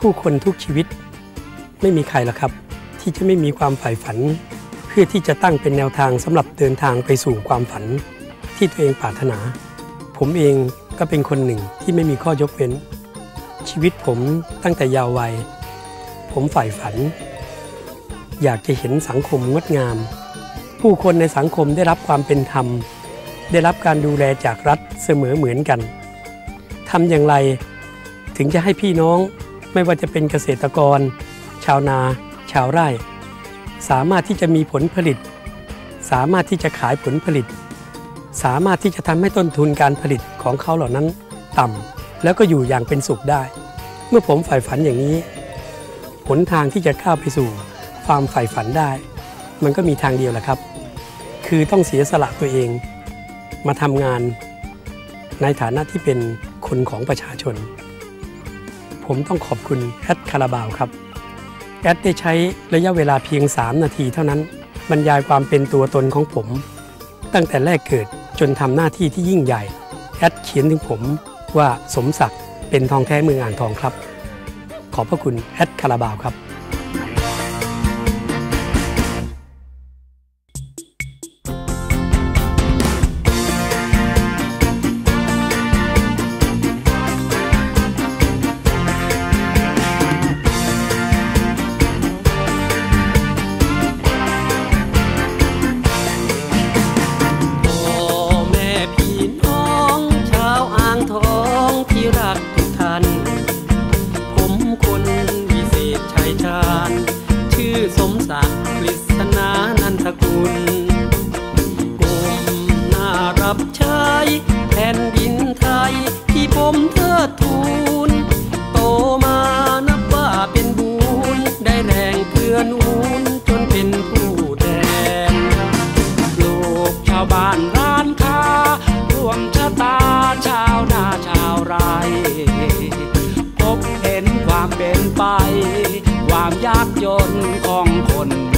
ผู้คนทุกชีวิต ไม่มีใครหรอกครับ ที่จะไม่มีความใฝ่ฝัน เพื่อที่จะตั้งเป็นแนวทางสำหรับเดินทางไปสู่ความฝัน ที่ตัวเองปรารถนา ผมเองก็เป็นคนหนึ่งที่ไม่มีข้อยกเว้น ชีวิตผมตั้งแต่ยาววัย ผมใฝ่ฝัน อยากจะเห็นสังคมงดงาม ผู้คนในสังคมได้รับความเป็นธรรม ได้รับการดูแลจากรัฐเสมอเหมือนกันทำอย่างไรถึงจะให้พี่น้อง ไม่ว่าจะเป็นเกษตรกร ชาวนา ชาวไร่ สามารถที่จะมีผลผลิต สามารถที่จะขายผลผลิต สามารถที่จะทำให้ต้นทุนการผลิตของเขาเหล่านั้นต่ำแล้วก็อยู่อย่างเป็นสุขได้ เมื่อผมใฝ่ฝันอย่างนี้หนทางที่จะก้าวไปสู่ความใฝ่ฝันได้ มันก็มีทางเดียวแหละครับ คือต้องเสียสละตัวเอง มาทำงานในฐานะที่เป็นคนของประชาชน ผมต้องขอบคุณแอดคาราบาวครับ แอดได้ใช้ระยะเวลาเพียง 3 นาทีเท่านั้น บรรยายความเป็นตัวตนของผม ตั้งแต่แรกเกิดจนทำหน้าที่ที่ยิ่งใหญ่ แอดเขียนถึงผมว่าสมศักดิ์เป็นทองแท้เมืองอ่างทองครับ ขอบพระคุณแอดคาราบาวครับ สมศักดิ์กฤษณานันทกุลก้มหน้ารับใช้แผ่นดินไทยที่ผมเทิดทูน โตมานับว่าเป็นบุญได้แรงเพื่อนอูนจนเป็นผู้แทนลูกชาวบ้านร้านค้ารวมชะตาชาวนาชาวไร่พบเห็นความเป็นไป ยากจนของคน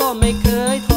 ก็ไม่เคย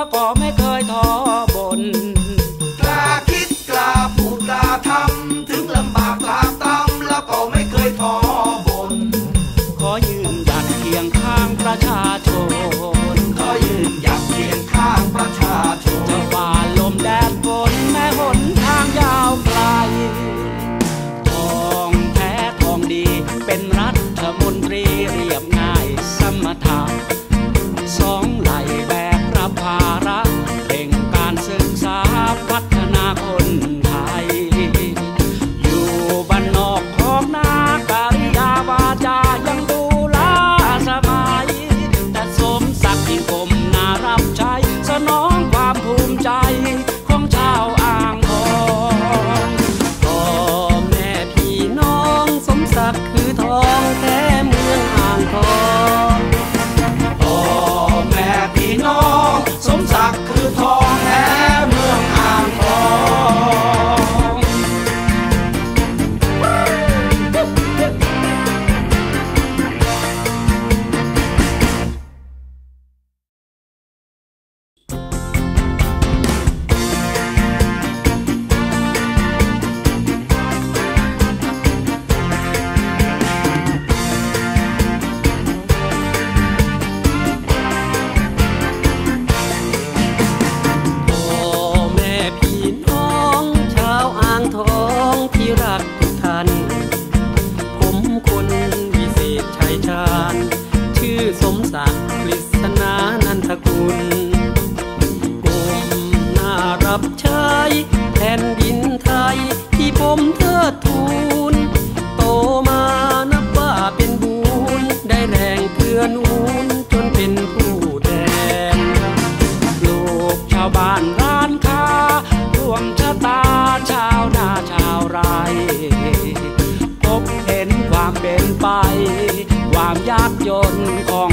up all คือทองแท้เมืองอ่างทอง กุลก้มหน้ารับใช้แผ่นดินไทยที่ผมเทิดทูน โตมานับว่าเป็นบุญได้แรงเพื่อนูนจนเป็นผู้แดงโลกชาวบ้านร้านค้าร่วมชะตาชาวนาชาวไรพบเห็นความเป็นไป ความยากจนของ